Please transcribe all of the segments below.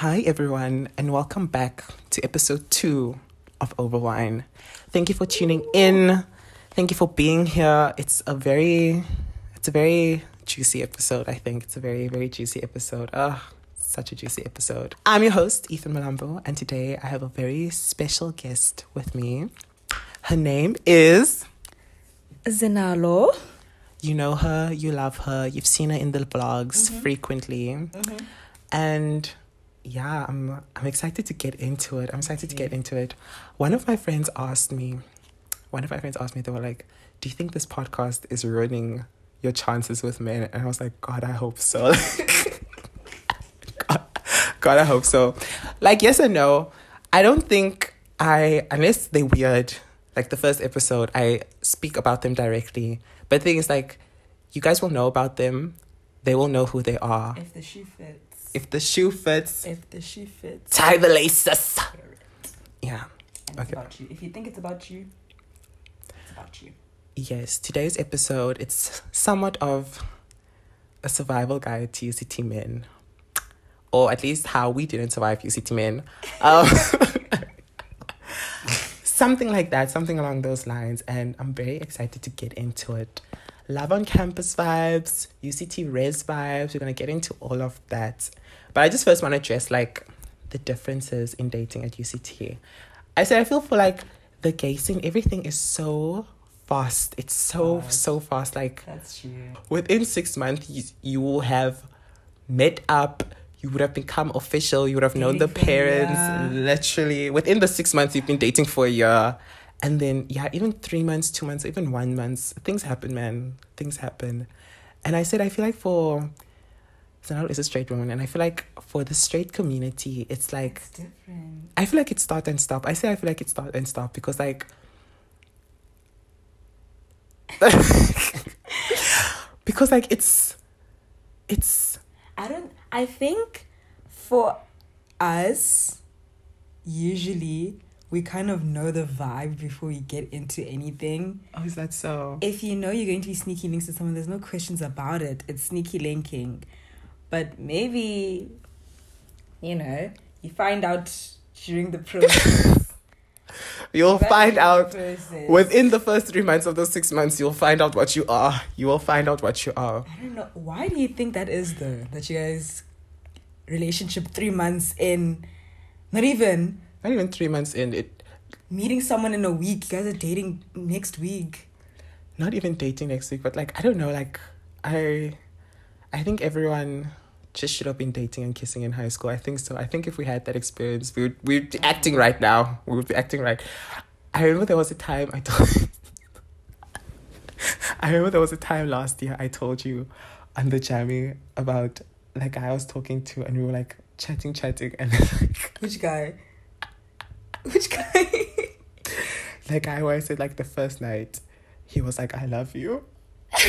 Hi, everyone, and welcome back to episode two of Overwine. Thank you for tuning in. Thank you for being here. It's a very, it's a very juicy episode. I think it's a very, very juicy episode. Ah, such a juicy episode. I'm your host, Ethan Mlambo, and today I have a very special guest with me. Her name is. Zenalo. You know her, you love her, you've seen her in the blogs frequently. And yeah, I'm I'm excited to get into it. I'm excited to get into it. One of my friends asked me, one of my friends asked me, they were like, Do you think this podcast is ruining your chances with men? And I was like, God, I hope so. God, God, I hope so. Like, yes and no. I don't think I, unless they're weird, like the first episode, I speak about them directly. But the thing is, like, you guys will know about them. They will know who they are. If the shoe fits. If the shoe fits, If the shoe fits. tie the laces. Yeah. And it's Okay. about you. If you think it's about you, it's about you. Yes, today's episode it's somewhat of a survival guide to UCT men, or at least how we didn't survive UCT men. Um, something like that, something along those lines, and I'm very excited to get into it. Love on campus vibes, UCT res vibes. We're gonna get into all of that, but I just first want to address like the differences in dating at UCT. I said I feel for like the gay scene, everything is so fast. It's so so fast. Like That's true. within six months, you, you will have met up. You would have become official. You would have known the Dating parents. Literally, within the six months, you've been dating for a year, and then yeah, even three months, two months, even one month, things happen, man. Things happen, and I said I feel like for Zenalo it's a straight woman, and I feel like for the straight community, it's like It's different. I feel like it start and stop. I say I feel like it start and stop because like because like it's it's I don't. I think for us, usually we kind of know the vibe before we get into anything. oh is that so? If you know you're going to be sneaky links to someone, there's no questions about it. It's sneaky linking. But maybe, you know, you find out during the process. You'll find out within the first three months of those six months. You'll find out what you are. You will find out what you are. I don't know. Why do you think that is though? That you guys relationship three months in, not even Not even three months in it. meeting someone in a week. You guys are dating next week. Not even dating next week, but like I don't know. Like I, I think everyone just should have been dating and kissing in high school. I think so. I think if we had that experience, we would we'd be acting right now. We would be acting right. I remember there was a time I told. I remember there was a time last year I told you on the jammy about like guy I was talking to and we were like chatting, chatting, and like Which guy? Which guy? the guy where I said like the first night, he was like, "I love you,"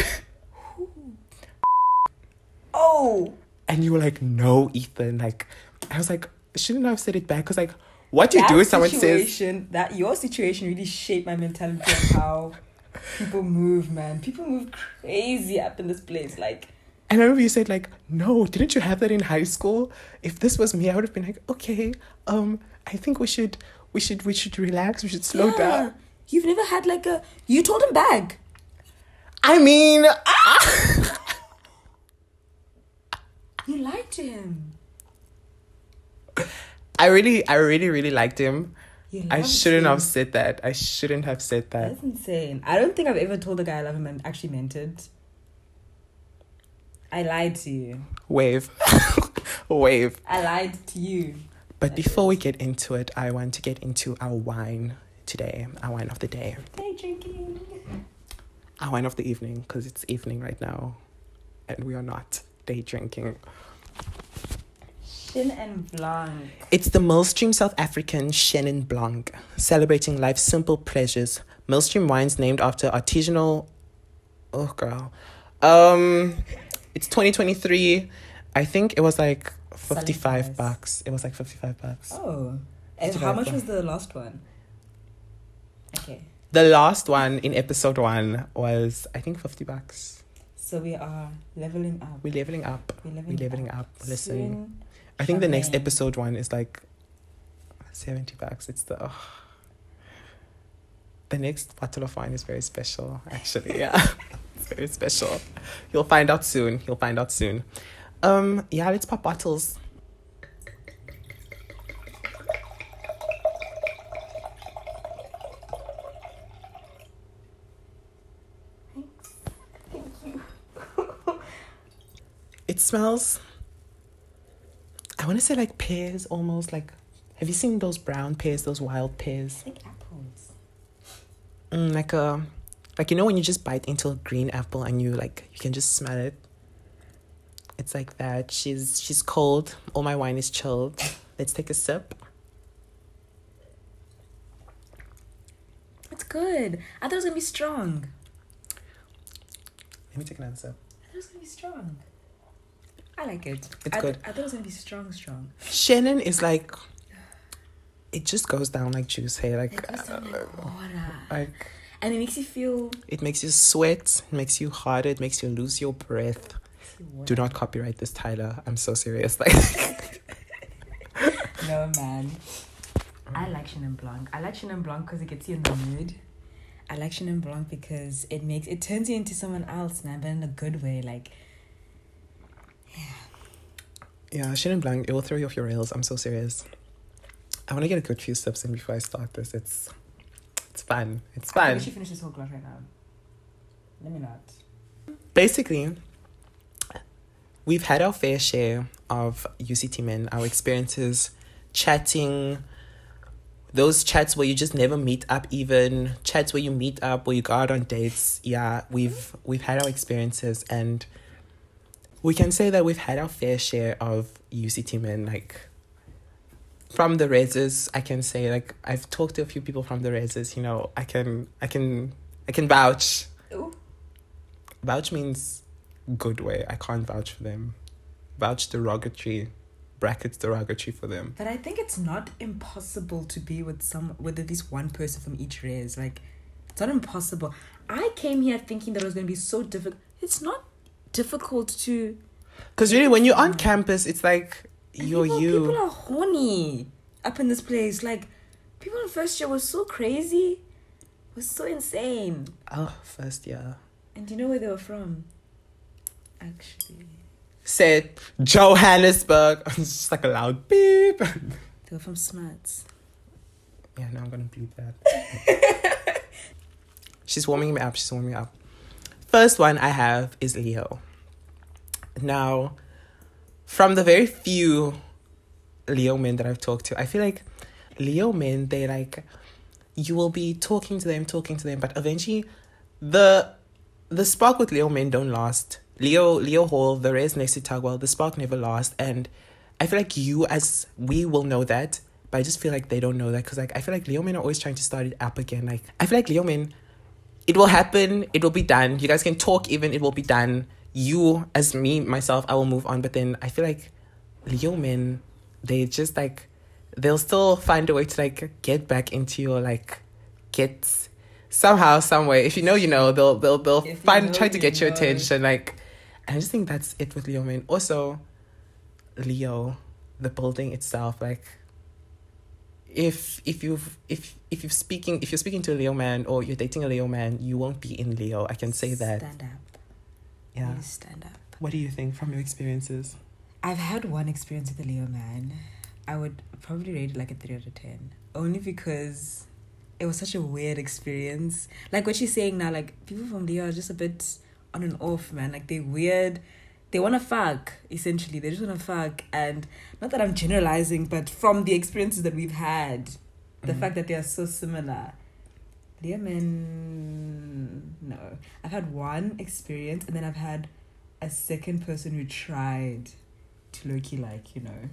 oh, and you were like, "No, Ethan." Like, I was like, shouldn't I have said it back? Because like, what do you do if someone says, that your situation really shaped my mentality of how people move, man. People move crazy up in this place. Like, and I remember you said like, "No, didn't you have that in high school?" If this was me, I would have been like, "Okay, um, I think we should, we should, we should relax. We should slow yeah, down." You've never had like a. You told him back. I mean, You lied to him. I really, I really, really liked him. I shouldn't him. have said that. I shouldn't have said that. That's insane. I don't think I've ever told a guy I love him and actually meant it. I lied to you. Wave, wave. I lied to you. But before we get into it, I want to get into our wine today, our wine of the day, Day drinking. our wine of the evening, because it's evening right now, and we are not day drinking. Chenin Blanc. It's the Millstream South African Chenin Blanc, celebrating life's simple pleasures. Millstream wines named after artisanal. Oh girl, um, it's twenty twenty three. I think it was like Selling fifty five price. bucks. It was like fifty five bucks. Oh. And how much bucks. was the last one? Okay. The last one in episode one was I think fifty bucks. So we are leveling up. We're leveling up. We're We're leveling up. Listen, Soon, I think the next episode one is like seventy bucks. It's the. the next bottle of wine is very special, actually. Yeah, it's very special. You'll find out soon. You'll find out soon. Um, yeah, let's pop bottles. It smells. I want to say like pears, almost like. Have you seen those brown pears, those wild pears? Like apples. Mm, like a, like you know when you just bite into a green apple and you like you can just smell it. It's like that. She's she's cold. All my wine is chilled. Let's take a sip. It's good. I thought it was gonna be strong. Let me take another sip. I thought it was gonna be strong. I like it. It's I, good. I thought it was gonna be strong, strong. Chenin is like. It just goes down like juice. Hey, It like, goes down uh, like water, like and it makes you feel. it makes you sweat. It makes you harder. It makes you lose your breath. Do not copyright this, Tyler. I'm so serious. Like, No man. I like Chenin Blanc. I like Chenin Blanc because it gets you in the mood. I like Chenin Blanc because it makes it turns you into someone else, man, but in a good way. Like yeah, Yeah, Chenin Blanc, it will throw you off your rails. I'm so serious. I want to get a good few steps in before I start this. It's, it's fun. It's I fun. wish you finish this whole glass right now. Let me not. Basically, we've had our fair share of UCT men, our experiences chatting, those chats where you just never meet up even, chats where you meet up, where you go out on dates. Yeah, we've we've had our experiences and we can say that we've had our fair share of UCT men, like from the reses, I can say like I've talked to a few people from the reses, you know, I can I can I can vouch. Ooh. Vouch means good way. I can't vouch for them. Vouch derogatory, brackets derogatory for them. But I think it's not impossible to be with some with at least one person from each race. Like it's not impossible. I came here thinking that it was gonna be so difficult. It's not difficult to Because really, when you're on campus, it's like you're people, you. People are horny up in this place. Like people in first year was so crazy, was so insane. oh, first year. And do you know where they were from? Actually, Said Johannesburg. It's just like a loud beep. they were from Smuts. Yeah, now I'm gonna bleep that. She's warming me up. She's warming me up. First one I have is Leo. Now, from the very few Leo men that I've talked to, I feel like Leo men, they like, you will be talking to them, talking to them, but eventually the the spark with Leo men don't last. Leo Leo Hall, the res next to Tugwell, the spark never lasts. And I feel like you as we will know that, but I just feel like they don't know that because like I feel like Leo men are always trying to start it up again. Like I feel like Leo men, it will happen, it will be done. You guys can talk even, it will be done. You as me, myself, I will move on. But then I feel like Leo men, they just like they'll still find a way to like get back into your like get somehow, some way. If you know, you know, they'll they'll they'll If you find know, try to you get your attention. Like and I just think that's it with Leo men. Also, Leo, the building itself, like if if you've if if you're speaking if you're speaking to a Leo man or you're dating a Leo man, you won't be in Leo. I can say that. Stand up. Yeah. Please stand up. What do you think from your experiences? I've had one experience with a Leo man. I would probably rate it like a 3 out of 10. Only because it was such a weird experience. Like what she's saying now, like people from Leo are just a bit on and off, man. Like they're weird. They want to fuck, essentially. They just want to fuck. And not that I'm generalizing, but from the experiences that we've had, the Mhm. fact that they are so similar. Leo men, no. I've had one experience and then I've had a second person who tried to low key like, you know.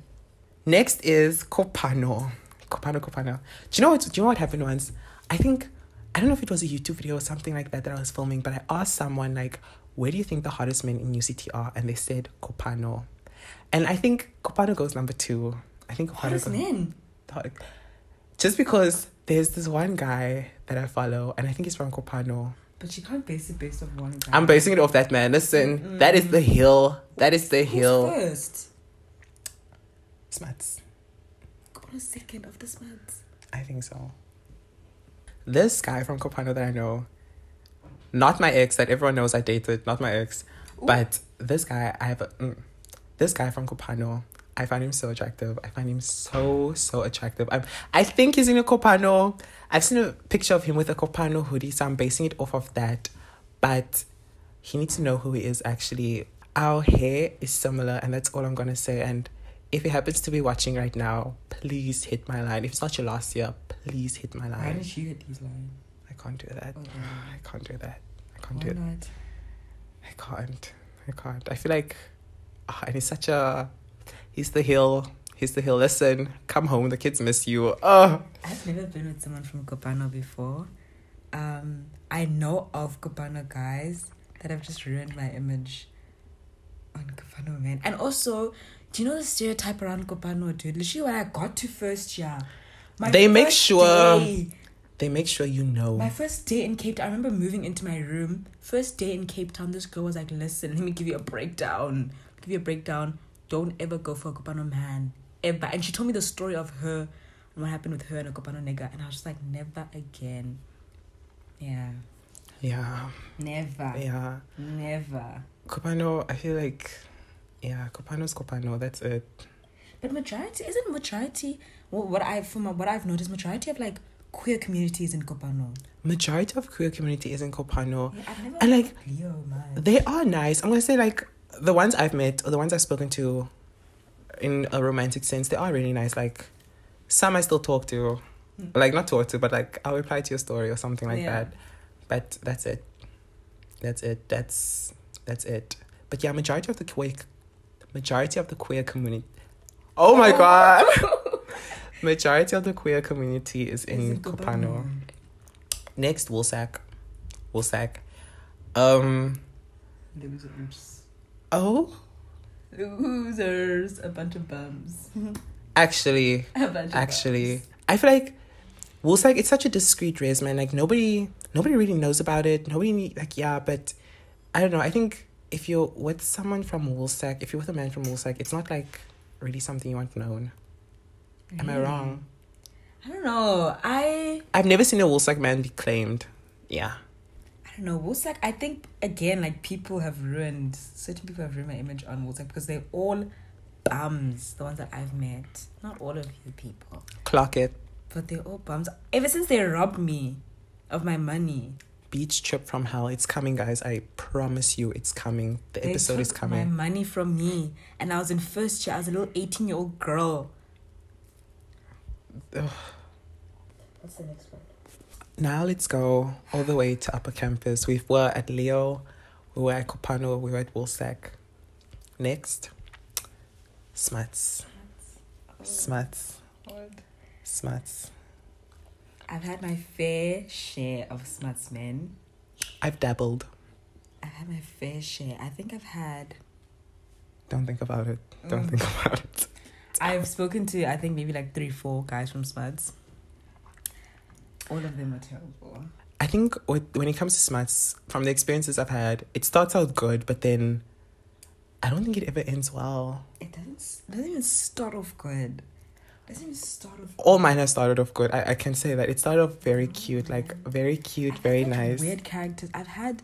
Next is Kopano. Kopano, Kopano. Do you know what? Do you know what happened once? I think I don't know if it was a YouTube video or something like that that I was filming, but I asked someone like, "Where do you think the hottest men in UCT are?" And they said Kopano, and I think Kopano goes number two. I think Kopano Hottest goes men. the- just because there's this one guy that I follow, and I think he's from Kopano. But you can't base it based off one guy. I'm basing it off that man. Listen, that is the hill. That is the Who's hill. first? Smuts. Kopano second of the Smuts. I think so. This guy from Kopano that I know, not my ex that everyone knows I dated, not my ex, Ooh. but this guy I have a, mm, this guy from Kopano. I find him so attractive. I find him so so attractive. I'm, I think he's in a Kopano. I've seen a picture of him with a Kopano hoodie, so I'm basing it off of that. But he needs to know who he is actually. Our hair is similar, and that's all I'm gonna say. And if he happens to be watching right now, please hit my line. If it's not your last year, please hit my line. Why line. did you hit these lines? I can't do that. Oh, I can't do that. I can't Why do it. not? I can't. I can't. I feel like, ah, and he's such a, he's the hill. He's the hill. Listen, come home. The kids miss you. Oh, I've never been with someone from Kopano before. Um, I know of Kopano guys that have just ruined my image on Kopano men. And also, do you know the stereotype around Kopano, dude? Literally, when I got to first year, They make sure- um, day- they make sure you know. my first day in Cape Town, I remember moving into my room. First day in Cape Town, this girl was like, "Listen, let me give you a breakdown. Give you a breakdown. Don't ever go for a Kopano man, ever." And she told me the story of her and what happened with her and a Kopano nigga, and I was just like, "Never again." Yeah, yeah, never, yeah. never. Kopano. I feel like, yeah, Kopano's Kopano. That's it. But majority isn't majority. Well, what I've from what I've noticed, majority of like queer communities in Kopano. Majority of queer community is in Kopano. Yeah, I've never And, like, Leo. They are nice. I'm gonna say like the ones I've met or the ones I've spoken to in a romantic sense, they are really nice. Like some I still talk to. Mm. Like not talk to, but like I'll reply to your story or something like Yeah. that. But that's it. That's it. That's that's it. But yeah, majority of the queer majority of the queer community Oh my god. majority of the queer community is in Is Kopano. Next, Woolsack. Woolsack. Um Losers. oh Losers. A bunch of bums. actually a bunch of actually bums. I feel like Woolsack it's such a discreet race, man. Like nobody nobody really knows about it. Nobody like yeah, but I don't know. I think if you're with someone from Woolsack, if you're with a man from Woolsack, it's not like really something you want known. Am I wrong? I don't know. I I've never seen a Woolsack man be claimed. Yeah. I don't know. Woolsack. I think again, like people have ruined. Certain people have ruined my image on Woolsack because they're all bums. The ones that I've met. Not all of you people, Clock it. but they're all bums. Ever since they robbed me of my money, Beach trip from hell. It's coming, guys. I promise you it's coming. The they episode is coming. My money from me, and I was in first year. I was a little eighteen-year-old girl. Ugh. What's the next one? Now let's go all the way to Upper Campus. We were at Leo, we were at Kopano, we were at Woolsack. Next, Smuts. Smuts. Smuts. Oh. I've had my fair share of smuts men. I've dabbled. I've had my fair share. I think I've had. Don't think about it. Don't Mm. think about it. I've spoken to I think maybe like three, four guys from Smuts. All of them are terrible. I think with, when it comes to Smuts, from the experiences I've had, it starts out good, but then I don't think it ever ends well. It doesn't s- doesn't even start off good. Doesn't start off. All mine have started off good. I, I can say that. It started off very cute, like very cute, I've very nice. Weird characters. I've had.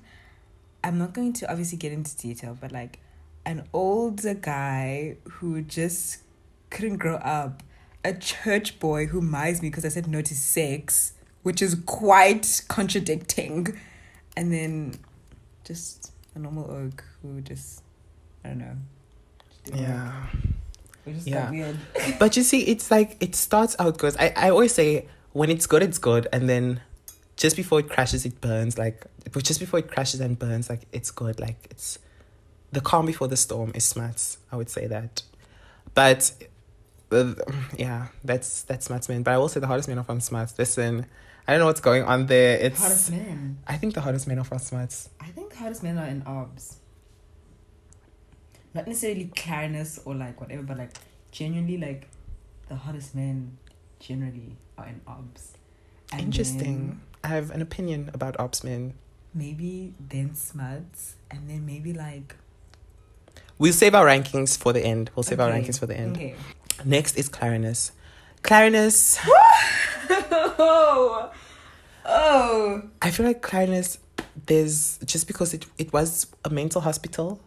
I'm not going to obviously get into detail, but like an older guy who just couldn't grow up, a church boy who miles me because I said no to sex, which is quite contradicting, and then just a normal oak who just I don't know. Yeah. work. Yeah. Just Yeah. got weird. But you see, it's like it starts out good. I, I always say when it's good, it's good, and then just before it crashes, it burns. Like just before it crashes and burns, like it's good. Like it's the calm before the storm is Smuts. I would say that, but uh, yeah, that's that's Smuts man. But I will say the hardest man from Smuts. Listen, I don't know what's going on there. It's Hardest men. I think the hardest men are from Smuts. I think the hardest men are in obs. Not necessarily Clarinus or like whatever, but like genuinely like the hardest men generally are in obs. And Interesting. I have an opinion about ops men. maybe then smuts and then maybe like We'll save our rankings for the end. We'll save our rankings for the end. Okay. Next is Clarinus. Clarinus, oh, oh. I feel like Clarinus, there's just because it, it was a mental hospital.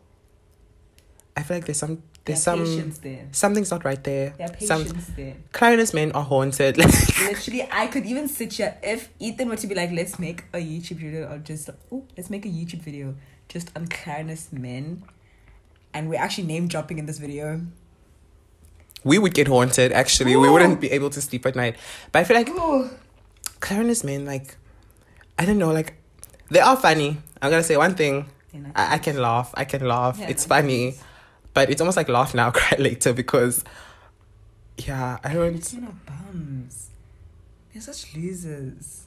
I feel like there's some there's There some there. something's not right there. There are Some patients there. Clarinus men are haunted. Literally, I could even sit here if Ethan were to be like, let's make a YouTube video or just, oh, let's make a YouTube video just on Clarinus men. And we're actually name dropping in this video. we would get haunted. Actually, we wouldn't be able to sleep at night. But I feel like Oh, Clarinus men, like I don't know, like they are funny. I'm gonna say one thing. I, I can laugh. I can laugh. Yeah, it's funny. But it's almost like laugh now, cry later because yeah, I don't are bums. They're such losers.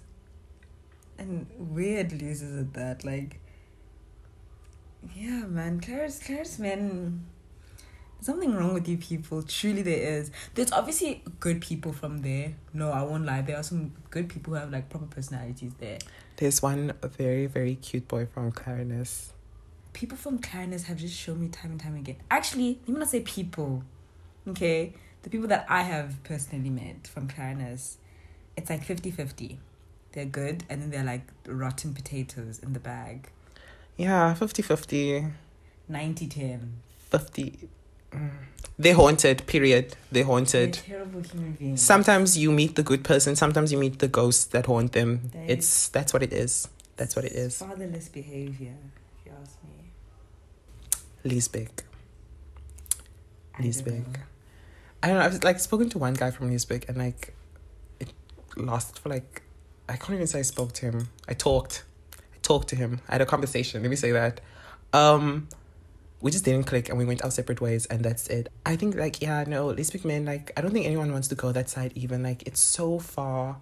And weird losers at that. Like, yeah, man. Claris, Claris men. There's something wrong with you people. Truly, there is. There's obviously good people from there. No, I won't lie. There are some good people who have like proper personalities there. There's one very, very cute boy from Clarinus. People from Clarinus have just shown me time and time again. Actually, let me not say people. Okay? The people that I have personally met from Clarinus, it's like 50 50. They're good, and then they're like rotten potatoes in the bag. Yeah, 50 50. 90 10. 50. Mm. They're haunted, period. They're They're haunted. terrible human beings. Sometimes you meet the good person, sometimes you meet the ghosts that haunt them. They- It's that's what it is. That's what it is. Fatherless behavior, if you ask me. Liesbeeck. Liesbeeck. I don't know. I've like spoken to one guy from Liesbeeck and like it lasted for like I can't even say I spoke to him. I talked. I talked to him. I had a conversation. Let me say that. Um we just didn't click and we went our separate ways and that's it. I think like yeah, no, Liesbeeck men, like I don't think anyone wants to go that side even. Like it's so far.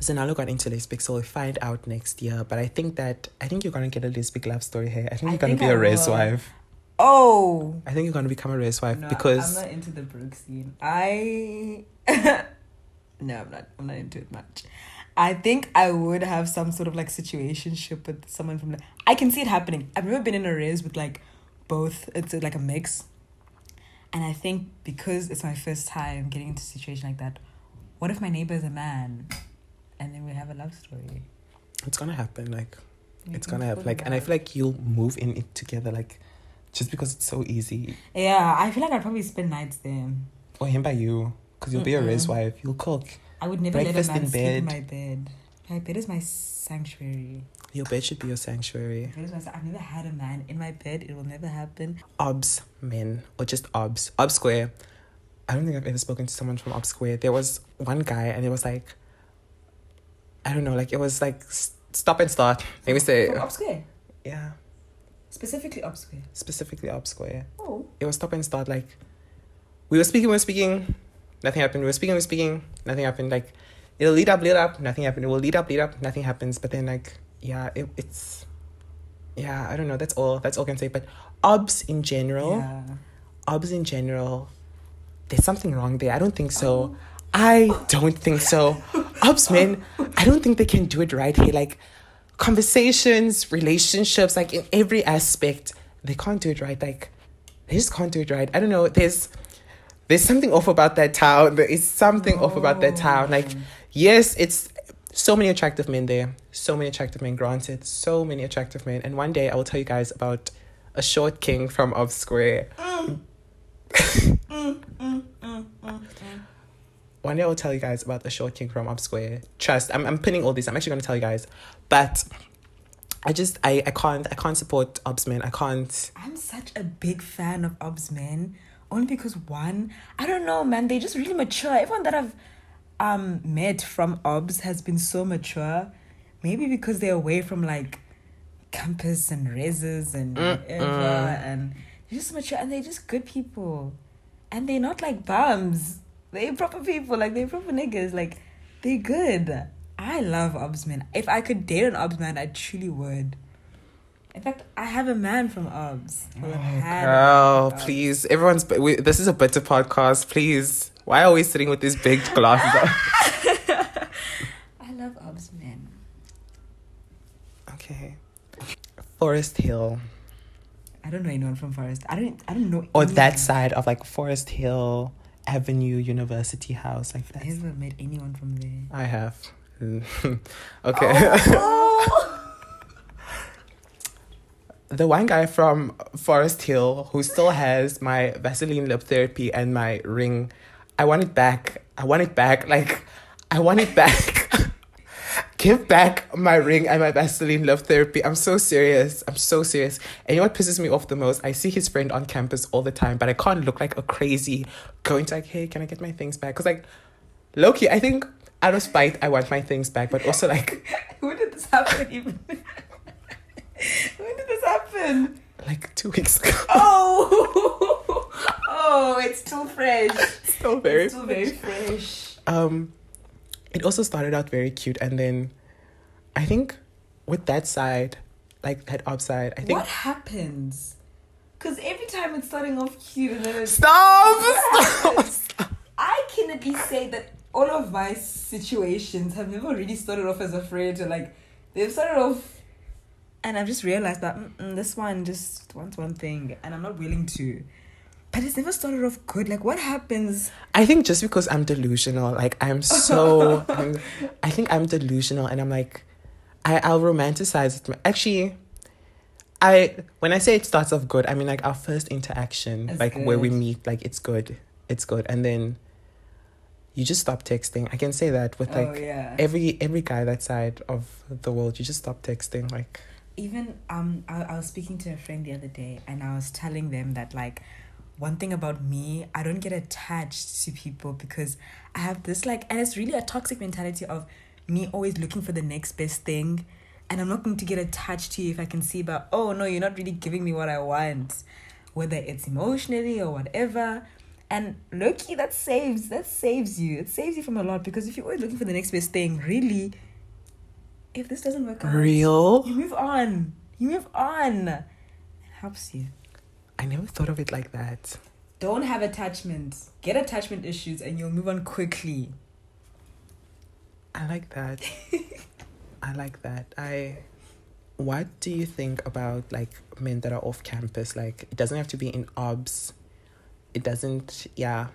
Zenalo got into Liesbeeck, so we'll find out next year. But I think that I think you're gonna get a Liesbeeck love story here. I think I you're gonna be I a race wife. Oh! I think you're gonna become a race wife No, because I'm not into the Brooke scene. I no, I'm not. I'm not into it much. I think I would have some sort of like situationship with someone from. The, I can see it happening. I've never been in a race with like both. It's like a mix, and I think because it's my first time getting into a situation like that, what if my neighbor is a man, and then we have a love story? it's gonna happen. Like We it's gonna happen. Like, and I feel like you'll move in it together. Like, just because it's so easy. yeah, I feel like I'd probably spend nights there. Or him by you, because you'll be a Mm-mm. wife. You'll cook. I would never Breakfast let a man in sleep in bed. my bed. My bed is my sanctuary. Your bed should be your sanctuary. My bed is my, I've never had a man in my bed. It will never happen. Obs men or just obs. Obz Square. I don't think I've ever spoken to someone from Obz Square. There was one guy, and it was like, I don't know, like it was like s- stop and start. Let me say, From Square. yeah, Specifically Obz Square. specifically Obz Square. Oh. it was stop and start. Like we were speaking, we were speaking, nothing happened. We were speaking, we were speaking, nothing happened. Like it'll lead up, lead up, nothing happened. It will lead up, lead up, nothing happens. But then like yeah, it, it's yeah, I don't know. That's all. That's all I can say. But obs in general, Yeah. obs in general, there's something wrong there. I don't think so. Oh. I don't think so. Obs men, I don't think they can do it right here. Like conversations, relationships, like in every aspect, they can't do it right. Like they just can't do it right. I don't know. There's there's something off about that town. There is something off about that oh. town. Like yes, it's so many attractive men there. So many attractive men, granted. So many attractive men. And one day I will tell you guys about a short king from Obz Square. Mm. Mm, mm, One day I will tell you guys about the short king from Obz Square. Trust, I'm I'm pinning all this. I'm actually gonna tell you guys, but I just I I can't I can't support Obs men. I can't. I'm such a big fan of Obs men. Only because one, I don't know, man, they just really mature. Everyone that I've um met from Obs has been so mature. Maybe because they're away from like campus and reses and whatever and they're just mature and they're just good people. And they're not like bums. They're proper people, like they're proper niggas. Like they're good. I love Obs men. If I could date an Obs man, I truly would. In fact, I have a man from Obs. who oh, had a man Girl, Obs. please, everyone's. We, this is a better podcast. Please, why are we sitting with these big glasses? on? I love Obs men. okay, Forest Hill I don't know anyone from Forest. I don't. I don't know. or anyone. that side of like Forest Hill, Avenue University House. Like I that. never met anyone from there. I have. okay. Oh. the one guy from Forest Hill who still has my Vaseline lip therapy and my ring. I want it back. I want it back. Like, I want it back. Give back my ring and my Vaseline love therapy. I'm so serious. I'm so serious. And you know what pisses me off the most? I see his friend on campus all the time, but I can't look like a crazy going to like, hey, can I get my things back? Because like, Loki, I think out of spite, I want my things back, but also like, when did this happen even? when did this happen? like two weeks ago. Oh, oh, it's still fresh. Still very it's still very fresh. um it also started out very cute and then i think with that side like that upside i think What happens? Because every time it's starting off cute and then it's stop What stop? I can at least say that all of my situations have never really started off as a friend or like they've started off and I've just realized that this one just wants one thing and I'm not willing to. But it's never started off good. Like what happens? i think just because i'm delusional like i'm so I'm, i think i'm delusional and i'm like I, i'll romanticize it actually i when i say it starts off good i mean like our first interaction It's like where we meet like it's good it's good and then you just stop texting i can say that with like oh yeah. every every guy that side of the world you just stop texting like even um I, I was speaking to a friend the other day and i was telling them that like one thing about me i don't get attached to people because i have this like and it's really a toxic mentality of me always looking for the next best thing and i'm not going to get attached to you if i can see but oh no you're not really giving me what i want whether it's emotionally or whatever and low-key that saves that saves you it saves you from a lot because if you're always looking for the next best thing really if this doesn't work out real you move on. You move on. It helps you. I never thought of it like that Don't have attachments. Get attachment issues and you'll move on quickly. i like that i like that i what do you think about like men that are off campus like it doesn't have to be in obs it doesn't yeah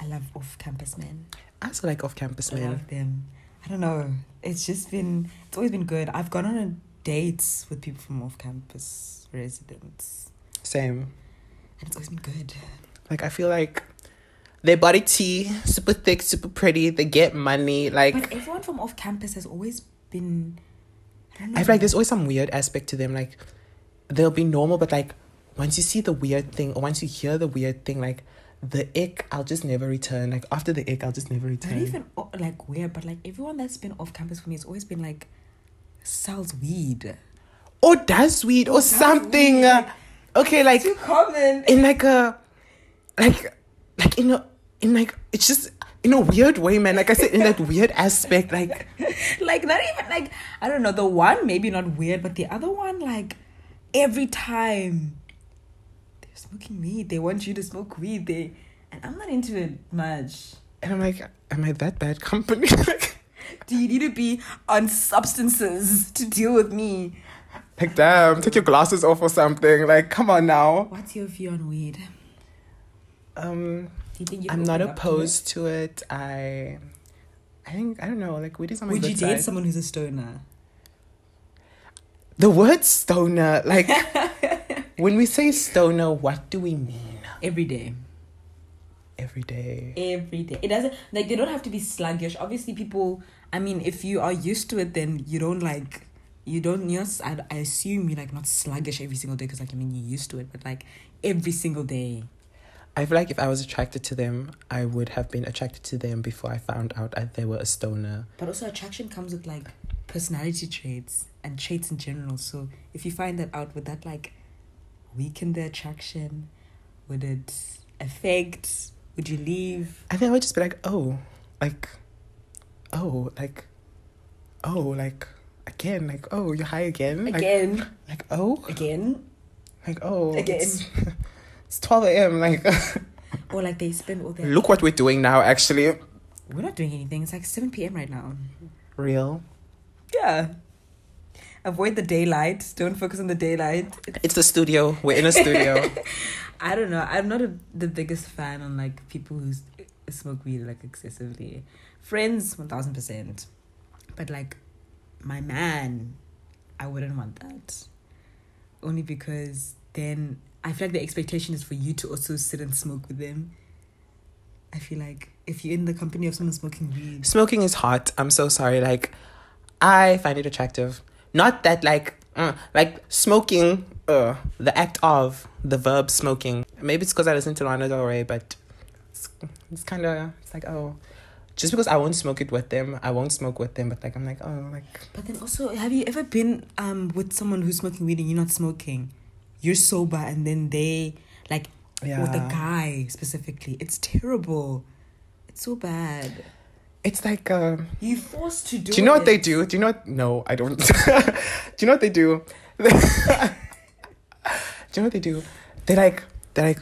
I love off campus men. i also like off campus men. I love them. I don't know. It's just been, it's always been good. I've gone on dates with people from off campus residents. Same And it's always been good. like i feel like they body tea super thick super pretty they get money like But everyone from off campus has always been. I. I feel like there's always some weird aspect to them. Like they'll be normal, but like once you see the weird thing or once you hear the weird thing, like the ick, I'll just never return. Like after the ick, I'll just never Not return. even like weird, but like everyone that's been off campus for me has always been like sells weed. or does weed or does something. weed, okay, like Too common. in like a like like in a in like it's just in a weird way, man. Like I said, in that weird aspect, like like not even like I don't know the one maybe not weird, but the other one like every time they're smoking weed, they want you to smoke weed. They and I'm not into it much. and I'm like, am I that bad company? Do you need to be on substances to deal with me? Like damn, take your glasses off or something. Like, come on now. What's your view on weed? Um, Do you think you I'm not open up to opposed to it. I, I think I don't know. Like weed is on my Would good you date side. someone who's a stoner? The word stoner, like when we say stoner, what do we mean? Every day. Every day. every day. It doesn't like they don't have to be sluggish. Obviously, people. I mean, if you are used to it, then you don't like. You don't. You know, I, I assume you're like not sluggish every single day because like I mean you're used to it, but like every single day. I feel like if I was attracted to them, I would have been attracted to them before I found out that they were a stoner. But also, attraction comes with like personality traits and traits in general. So if you find that out, would that like weaken the attraction? Would it affect? Would you leave? I think I would just be like, oh, like, oh, like, oh, like again, like, oh, you're high again, like, Again, like, oh, again, like, oh, Again. It's, it's twelve a.m. Like, or like they spend all their. look what we're doing now. Actually, We're not doing anything. It's like seven p.m. right now. real. Yeah. Avoid the daylight. Don't focus on the daylight. It's the studio. We're in a studio. I don't know. I'm not a, the biggest fan on like people who smoke weed like excessively. Friends, one thousand percent, but like my man, I wouldn't want that. Only because then I feel like the expectation is for you to also sit and smoke with them. I feel like if you're in the company of someone smoking weed, Smoking is hot. I'm so sorry. Like, I find it attractive. Not that like, uh, like smoking. Uh, the act of the verb smoking. Maybe it's because I listen to Lana Del Rey, but it's, it's kind of it's like oh, just because I won't smoke it with them, I won't smoke with them. But like I'm like oh like But then also, have you ever been um with someone who's smoking weed and you're not smoking? You're sober and then they like yeah. with a guy specifically. It's terrible. It's so bad. It's like um. You forced to do. Do you know what they do? Do you know what? No, I don't. do you know what they do? do you know what they do? They like they're like,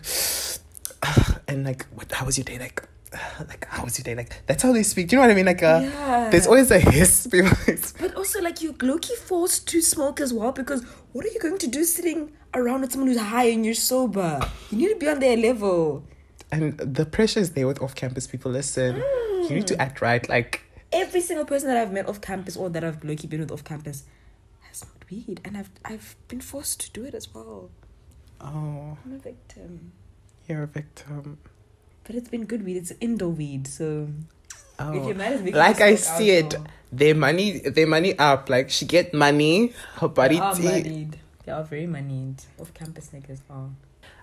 and like, what? How was your day? Like, like how was your day? Like that's how they speak. Do you know what I mean? Like, uh, Yeah. there's always a hiss. But also, like you, Loki forced to smoke as well because what are you going to do sitting around with someone who's high and you're sober? You need to be on their level. and the pressure is there with off-campus people. Listen, you need to act right. Like, Every single person that I've met off campus or that I've Loki been with off campus has smoked weed, and I've I've been forced to do it as well. oh, I'm a victim. you're a victim. But it's been good weed. It's indoor weed, so if Oh, like I see it, their money, their money up. Like she get money, her body. They are moneyed. They are very moneyed. Off campus niggas are.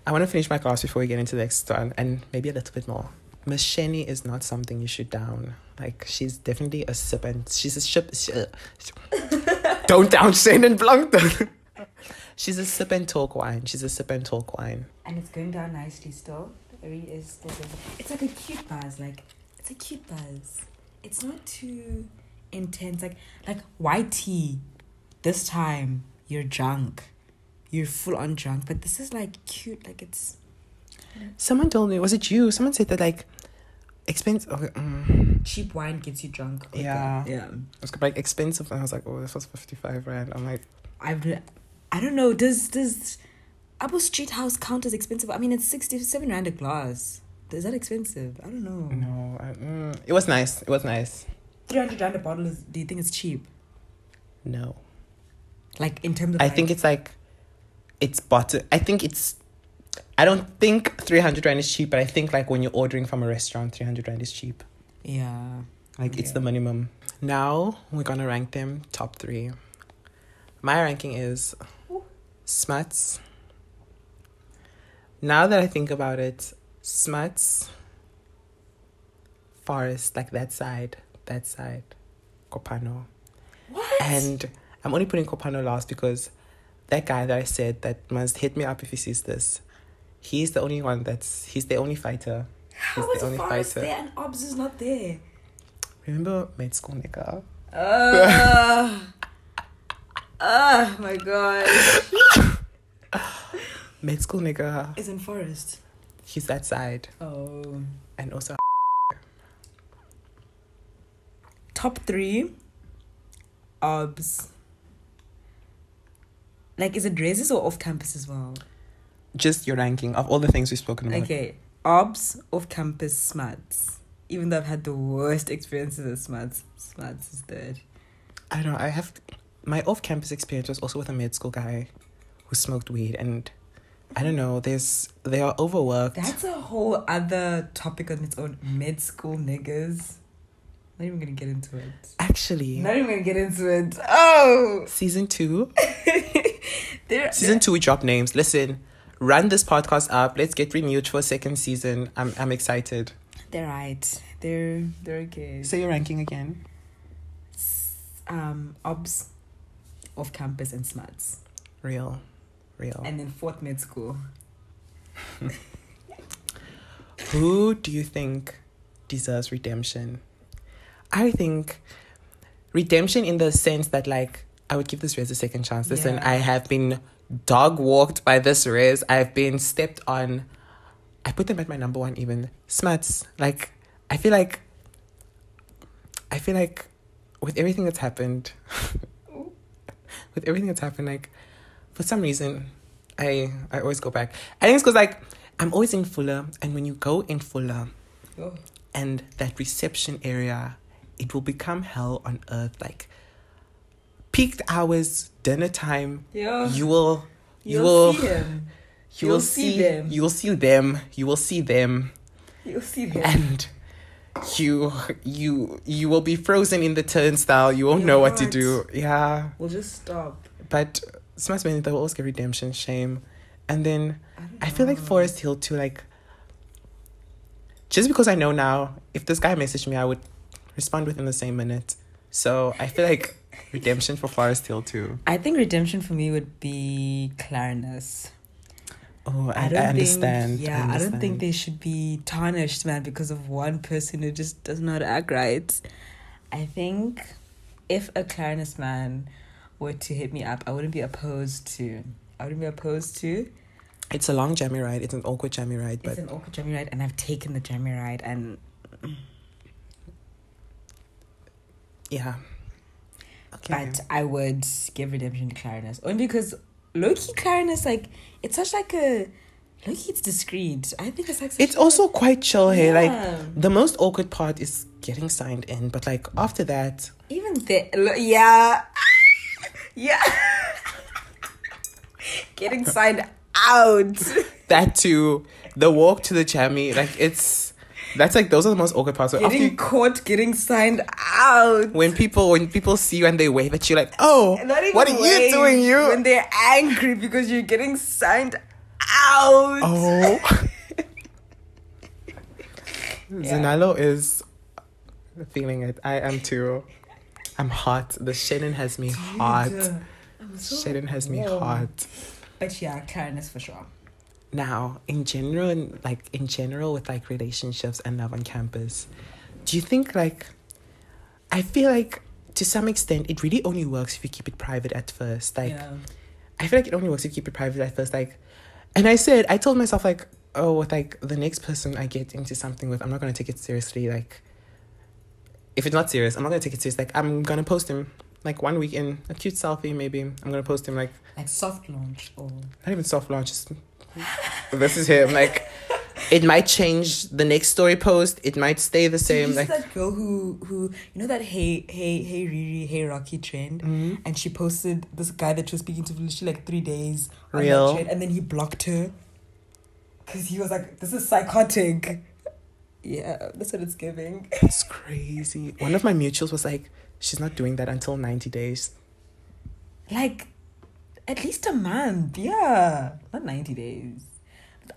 I want to finish my class before we get into the next one, and maybe a little bit more. Miss Shani is not something you should down. Like she's definitely a sip and she's a ship. She, uh, don't down Chenin Blanc. she's a sip and talk wine. She's a sip and talk wine. And it's going down nicely still. It really is still. It's like a cute buzz. Like it's a cute buzz. It's not too intense. Like like YT. This time you're drunk. You're full on drunk. But this is like cute. Like it's Someone told me, was it you? Someone said that like expensive. Okay, mm, cheap wine gets you drunk. quicker. Yeah. Yeah. it was like expensive, and I was like, oh, this was fifty five rand. I'm like, I've I don't know. Does does Apple Street House count as expensive? I mean, it's sixty seven rand a glass. Is that expensive? I don't know. no. I, mm, it was nice. It was nice. Three hundred rand a bottle. Is, do you think it's cheap? No. Like in terms of I think it's like it's bottom. I think it's. I don't think three hundred rand is cheap, but I think like when you're ordering from a restaurant, three hundred rand is cheap. yeah. Like it's the minimum. Now we're gonna rank them top three. My ranking is Smuts. Now that I think about it, Smuts, Forest, like that side, that side, Kopano. What? And I'm only putting Kopano last because that guy that I said that must hit me up if he sees this. He's the only one that's he's the only fighter. How He's is the only Forrest fighter. there and Obs is not there? Remember med school nigga? Uh, oh my god. Med school nigga. Is in Forest. He's that side. Oh. And also Top three. Obs. Like, is it Dresses or off campus as well? just your ranking of all the things we've spoken about. Okay. Obs, off campus, Smuts. Even though I've had the worst experiences at Smuts, Smuts is third. I don't know. I have my off campus experience was also with a med school guy who smoked weed and I don't know, there's they are overworked. That's a whole other topic on its own. Med school niggas. Not even gonna get into it. Actually Not even gonna get into it. Oh, season two. there. Season two we drop names. Listen, run this podcast up. Let's get renewed for a second season. I'm I'm excited. They're right. They're they're okay. Say your ranking again. Um, obs, off campus and Smuts, Real. Real. and then fourth med school. Who do you think deserves redemption? I think redemption in the sense that like I would give this res a second chance. Listen, Yeah. I have been dog walked by this res. I've been stepped on. I put them at my number one even. Smuts. Like I feel like I feel like with everything that's happened with everything that's happened, like for some reason I I always go back. I think it's because like I'm always in Fuller, and when you go in Fuller Oh. and that reception area, it will become hell on earth. Like peak hours, dinner time, Yeah. you will you You'll will see him. you will You'll see see them. you will see them you will see them You'll see him. and you you you will be frozen in the turnstile you won't know what to do yeah We'll just stop. but smash they will always get redemption shame. And then I, i feel like forest hill too like just because i know now if this guy messaged me i would respond within the same minute. So i feel like redemption for forest hill too. I think redemption for me would be Clarinus. oh i, I, don't understand Think, yeah, I, don't think they should be tarnished, man, because of one person who just does not act right. I think if a Clarinus man were to hit me up, I wouldn't be opposed to. I wouldn't be opposed to. it's a long Jammie ride it's an awkward Jammie ride but It's an awkward Jammie ride, and I've taken the Jammie ride, and yeah okay but I would give redemption to Clarinus only because Loki Clarinus like it's such like a Loki. It's discreet. I think it's like It's also quite chill here. Like the most awkward part is getting signed in, but like after that, Even the yeah, yeah. Getting signed out. that too, the walk to the Jammie, like it's that's like those are the most awkward parts. So after Getting you, caught, getting signed out. when people when people see you and they wave at you, like, oh, what are you doing, you? When they're angry because you're getting signed out. oh, Zenalo is feeling it. I am too. I'm hot. The Chenin has me hot. I'm so Chenin has me hot. But yeah, Clarinus for sure. Now, in general, like in general with like relationships and love on campus, do you think like I feel like to some extent it really only works if you keep it private at first. Like yeah. I feel like it only works if you keep it private at first. Like and I said I told myself like, oh with like the next person I get into something with, I'm not gonna take it seriously. Like if it's not serious, I'm not gonna take it serious. Like I'm gonna post him like one week in a cute selfie maybe. I'm gonna post him like Like soft launch or not even soft launch. Just this is him. Like it might change the next story post. It might stay the same. Like that girl who who you know that hey hey hey Riri hey Rocky trend, Mhm. and she posted this guy that she was speaking to for literally like three days on Real. trend, and then he blocked her because he was like, "This is psychotic." Yeah, that's what it's giving. it's crazy. One of my mutuals was like, she's not doing that until ninety days. Like, at least a month. Yeah, not ninety days.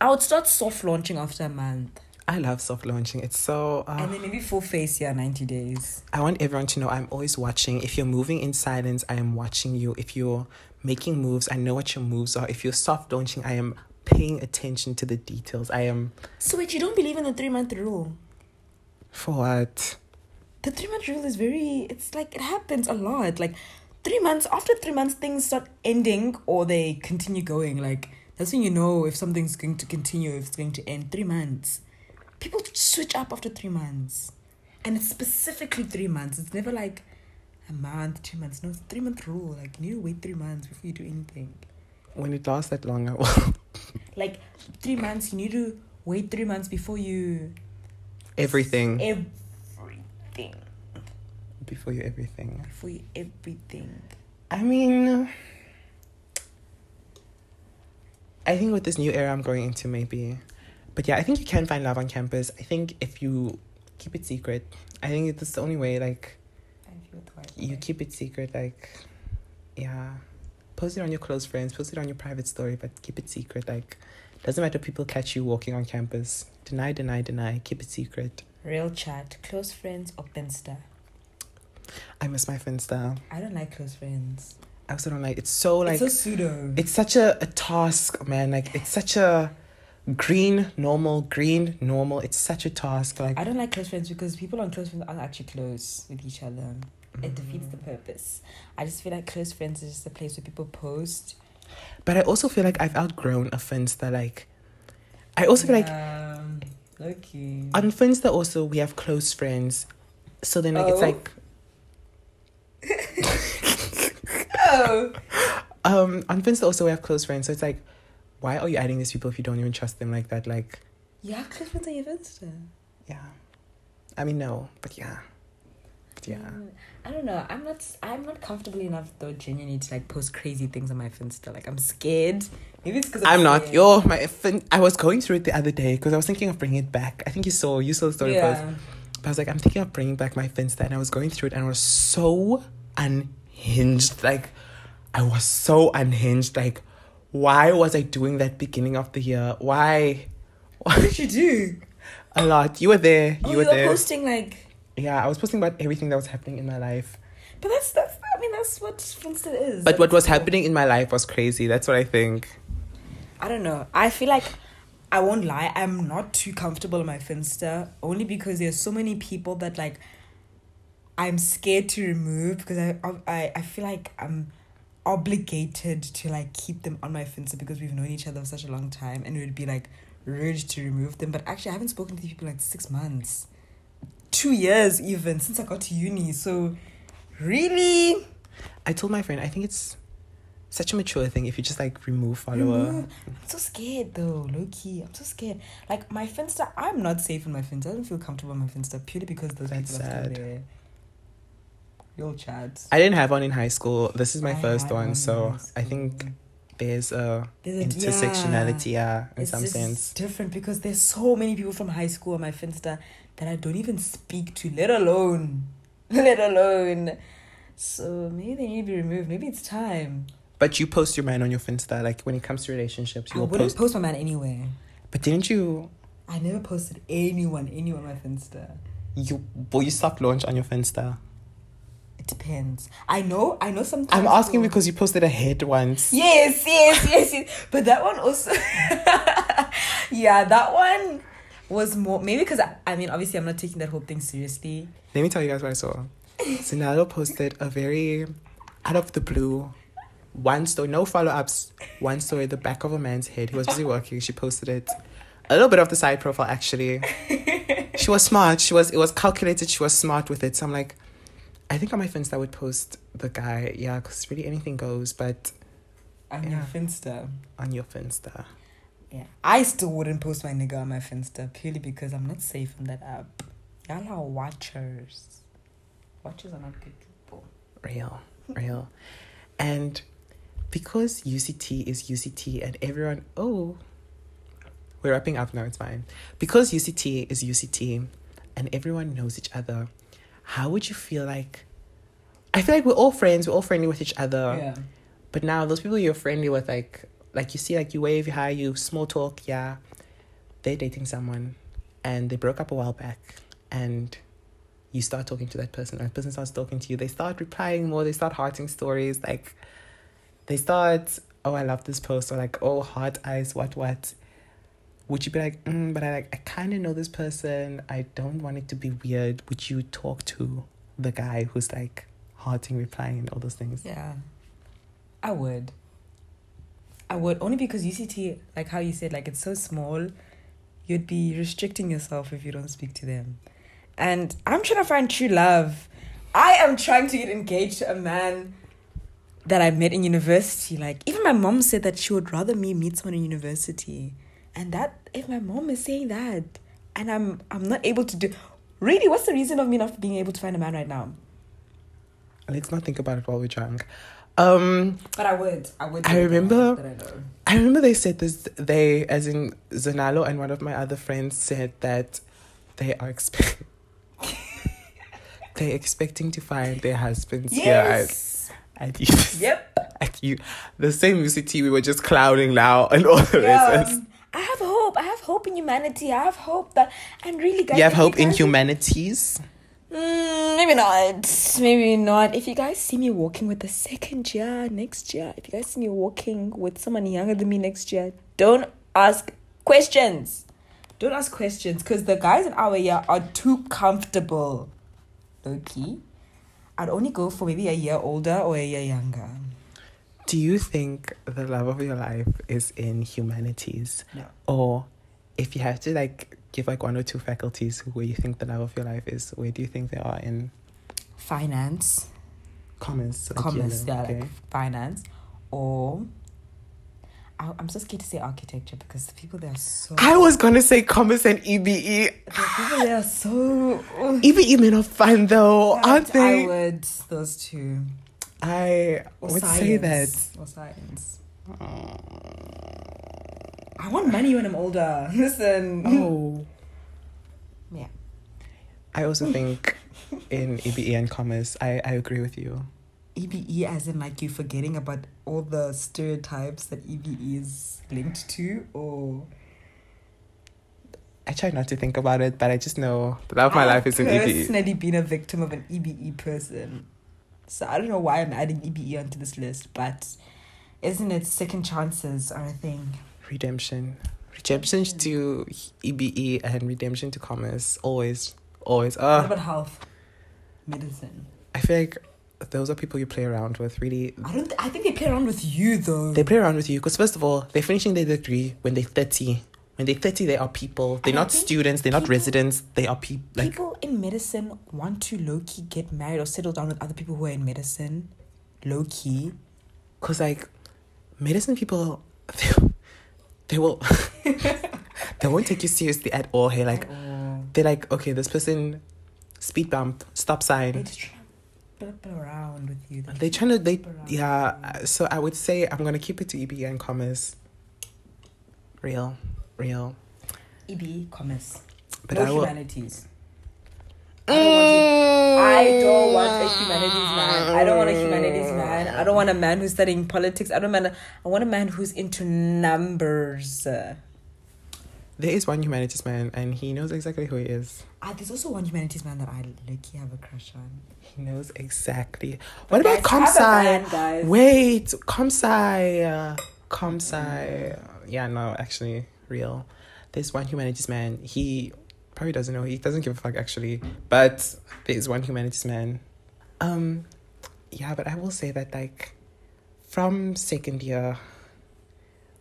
I would start soft launching after a month, I love soft launching. It's so. Uh, and then maybe full face. Yeah, ninety days. I want everyone to know I'm always watching. If you're moving in silence, I am watching you. If you're making moves, I know what your moves are. If you're soft launching, I am paying attention to the details. I am So wait, you don't believe in the three month rule? for what? the three month rule is very it's like it happens a lot. Like three months after three months things start ending or they continue going. Like that's when you know if something's going to continue if it's going to end. Three months. People switch up after three months. And it's specifically three months. It's never like a month two months. No it's three month rule. Like you need to wait three months before you do anything When it lasts that long, I will. like three months you need to wait three months before you everything. everything Before you everything. before you everything I mean, I think with this new era I'm going into, maybe. But yeah, I think you can find love on campus. I think if you keep it secret, I think it's the only way. Like, I feel the right you keep it secret. Like, yeah. Post it on your close friends, post it on your private story, but keep it secret. Like, doesn't matter if people catch you walking on campus. Deny, deny, deny. Keep it secret. Real chat, close friends, or Finsta. I miss my Finsta. I don't like close friends. I also don't like it's so like it's so pseudo. it's such a, a task, man. Like it's such a green, normal, green, normal. It's such a task. Like I don't like close friends because people on close friends aren't actually close with each other. It defeats the purpose. I just feel like close friends is just a place where people post. But I also feel like I've outgrown a Finsta. Like I also feel like um, okay. on Finsta also we have close friends. So then like it's Oh. like oh, um on Finsta also we have close friends. So it's like why are you adding these people if you don't even trust them like that? Like, You have close friends on your Insta. yeah. I mean, no, but yeah. Yeah. Mm, I don't know. I'm not. I'm not comfortable enough though. Genuinely to like post crazy things on my Finsta. Like I'm scared. Maybe it's because I'm not. Yo, my fin- I was going through it the other day because I was thinking of bringing it back. I think you saw you saw the story post. But I was like, I'm thinking of bringing back my Finsta, and I was going through it, and I was so unhinged. Like, I was so unhinged. Like, why was I doing that beginning of the year? Why? What did you do? A lot. You were there. oh, You were you were there. posting like. Yeah, I was posting about everything that was happening in my life. But that's that's. I mean, that's what Finsta is. But what was happening in my life was crazy. That's what I think. I don't know. I feel like I won't lie. I'm not too comfortable on my Finsta only because there's so many people that like I'm scared to remove because I I I feel like I'm obligated to like keep them on my Finsta because we've known each other for such a long time and it would be like rude to remove them. But actually, I haven't spoken to these people in, like six months, two years even since I got to uni. So really. I told my friend, I think it's such a mature thing if you just like remove follower. Remove. I'm so scared though, low key. I'm so scared. Like my Finsta, I'm not safe on my Finsta. I don't feel comfortable on my Finsta purely because those That's people are sad. still there. Real chads. I didn't have one in high school. This is my I first had one, so I think there's a There's a- intersectionality, yeah, in It's some sense. different because there's so many people from high school on my Finsta that I don't even speak to, let alone, let alone. So maybe they need to be removed. Maybe it's time. But you post your man on your Finsta, like when it comes to relationships, you'll wouldn't post. post my man anywhere. But didn't you? I never posted anyone, anyone on my Finsta. You will you soft launch on your Finsta? It depends. I know, I know sometimes. I'm asking people- because you posted a head once. Yes, yes, yes, yes. But that one also, yeah, that one was more maybe because I, I mean obviously I'm not taking that whole thing seriously. Let me tell you guys what I saw. Zenalo posted a very out of the blue one story, no follow ups, one story, the back of a man's head. He was busy working. She posted it. A little bit of the side profile actually. She was smart. She was it was calculated. She was smart with it. So I'm like, I think on my Finsta I would post the guy, yeah, because really anything goes, but On Yeah. your Finsta. on your Finsta. Yeah. I still wouldn't post my nigga on my Finsta purely because I'm not safe on that app. Y'all are watchers. Watchers are not good people. Real, real. And because UCT is UCT and everyone, oh, we're wrapping up now, it's fine. Because UCT is UCT and everyone knows each other, how would you feel like? I feel like we're all friends, we're all friendly with each other. yeah. But now those people you're friendly with, like, like you see, like you wave, hi, you small talk, yeah, they're dating someone, and they broke up a while back, and you start talking to that person, and that person starts talking to you. They start replying more. They start hearting stories, like they start, oh, I love this post, or like, oh, heart eyes, what, what. Would you be like, mm, but I like, I kind of know this person. I don't want it to be weird. Would you talk to the guy who's like hearting, replying, and all those things? Yeah. I would. I would only because UCT, like how you said, like it's so small, you'd be restricting yourself if you don't speak to them. And I'm trying to find true love. I am trying to get engaged to a man that I met in university. Like even my mom said that she would rather me meet someone in university. And that if my mom is saying that and I'm I'm not able to do really what's the reason of me not being able to find a man right now? Let's not think about it while we're drunk. Um, But I would. I would. I remember- I know. I remember they said this. They, as in Zenalo and one of my other friends, said that they are expect they're expecting to find their husbands here Yes. at, at you. Yep. At you, the same UCT we were just clouding now and all the Yeah. rest. I have hope. I have hope in humanity. I have hope that, and really, guys. You have hope in humanities. Mm, maybe not. Maybe not. If you guys see me walking with a second year next year, if you guys see me walking with someone younger than me next year, don't ask questions. Don't ask questions because the guys in our year are too comfortable. Okay. I'd only go for maybe a year older or a year younger. Do you think the love of your life is in humanities? No. Or if you have to like give like one or two faculties where you think the love of your life is, where do you think they are in Finance. commerce? like, commerce, yeah, okay. like finance, or I, I'm so scared to say architecture because the people there are so. I was gonna say commerce and EBE. the people there are so. EBE men are fun though, aren't I they? would those two. I Or would science. say that. Or science. I want money when I'm older. Listen. Oh. Yeah. I also think in EBE and commerce, I, I agree with you. EBE as in like you forgetting about all the stereotypes that EBE is linked to or I try not to think about it, but I just know the love of my I've life is in E EBE. personally been a victim of an EBE person. So I don't know why I'm adding EBE onto this list, but isn't it second chances are a thing? Redemption. Redemption to EBE and redemption to commerce. Always. Always. what Uh, about health? Medicine. I feel like those are people you play around with, really. I don't th- I think they play around with you though. They play around with you because, first of all, they're finishing their degree when they're 30. When they're 30, they are people. They're And not students, they're not residents, they are people. Like, people in medicine want to low key get married or settle down with other people who are in medicine. Low key. Because, like, medicine people, they will, they won't take you seriously at all. Hey, like, oh. they're like, okay, this person, speed bump, stop They sign. just try to blip around with you. They're trying to, they, yeah. So I would say I'm going to keep it to EB and commerce. Real, real. EB commerce. But no I will. humanities. I don't want a humanities man. I don't want a humanities man. I don't want a man who's studying politics. I don't want a, I want a man who's into numbers. There is one humanities man, and he knows exactly who he is. ah, there's also one humanities man that I lucky have a crush on. He knows exactly. What about Guys, have a Comsci? Wait, Comsci. Uh, Comsci. Yeah, no, actually, real. There's one humanities man. He probably doesn't know. He doesn't give a fuck, actually. But there's one humanities man. Um, yeah, but I will say that, like, from second year,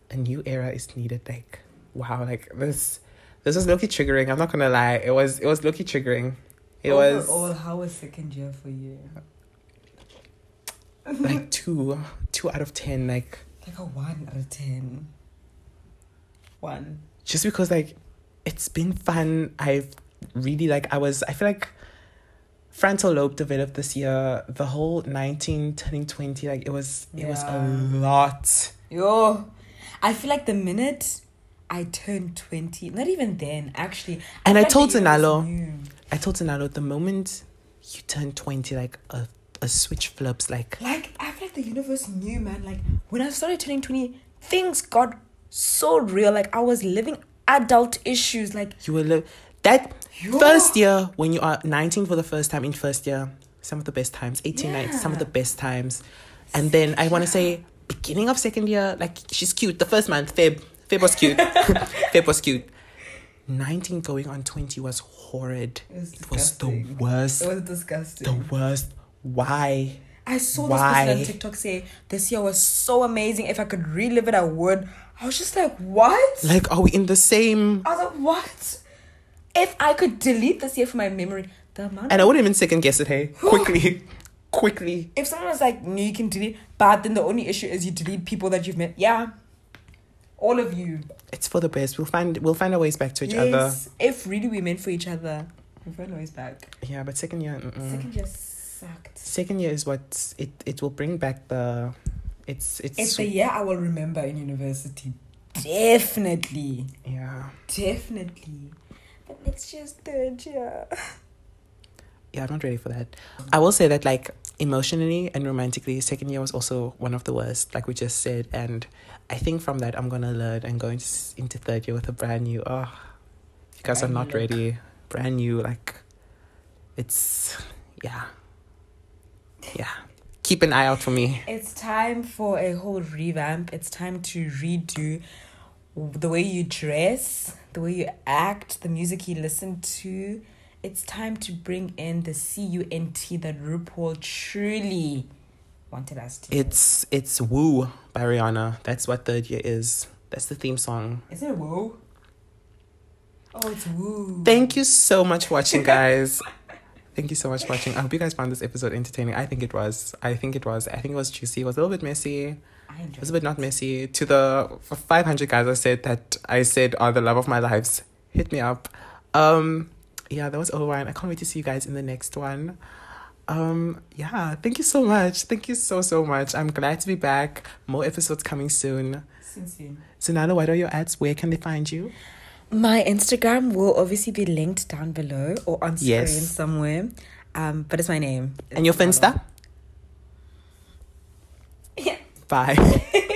a new era is needed. Like, wow, like this. This was Loki triggering. I'm not gonna lie. It was. It was Loki triggering. It was Overall, how was second year for you? like two, two out of ten. Like Like a one out of ten. One. just because like it's been fun. I've really like I was. I feel like frontal lobe developed this year. The whole nineteen turning twenty. Like it was. It was a lot. Yo, I feel like the minute I turned 20, not even then, actually. And I told the year was Zenalo- new. I told Zenalo the moment you turn twenty, like a a switch flips. Like Like, I feel like the universe knew, man. Like, when I started turning 20, things got so real. Like, I was living adult issues. Like, you will live that yo, first year when you are 19 for the first time in first year some of the best times 18 19 some of the best times and then i want to say beginning of second year like she's cute the first month feb feb was cute feb was cute 19 going on 20 was horrid It was it was the worst It was disgusting. the worst why I saw Why? this person on TikTok say, This year was so amazing. If I could relive it, I would. I was just like, What? like are we in the same I was like, What? If I could delete this year from my memory, the amount and i wouldn't even second guess it hey quickly quickly if someone was like, no, you can delete, but then the only issue is you delete people that you've met. Yeah, all of you. it's for the best we'll find we'll find our ways back to each other Yes, if really we meant for each other, we'll find our ways back. yeah but second year mm-mm. Second year sucked. second year is what it it will bring back the it's it's, It's the year I will remember in university. Definitely, yeah. Definitely. But next year's third year. yeah i'm not ready for that. I will say that like emotionally and romantically second year was also one of the worst like we just said. And i think from that i'm gonna learn and go into, into third year with a brand new oh you guys are Brand new not ready brand new like it's yeah. Yeah keep an eye out for me It's time for a whole revamp. It's time to redo the way you dress, the way you act, the music you listen to. It's time to bring in the CUNT that RuPaul truly wanted us to. it's it's woo by rihanna that's what third year is that's the theme song Is it woo? Oh, it's woo. Thank you so much for watching, guys. Thank you so much for watching. I hope you guys found this episode entertaining. I think it was. I think it was. I think it was juicy. It was a little bit messy. I It enjoyed was a bit not messy. To the 500 guys I said that I said are the love of my lives, hit me up. Um, yeah, that was Overwine. I can't wait to see you guys in the next one. Um, yeah, thank you so much. Thank you so, so much. I'm glad to be back. More episodes coming soon. Since soon. So, Nana, what are your ads? Where can they find you? My Instagram will obviously be linked down below or on screen Yes. somewhere. Um, but it's my name. And your Finsta? Yeah. Bye.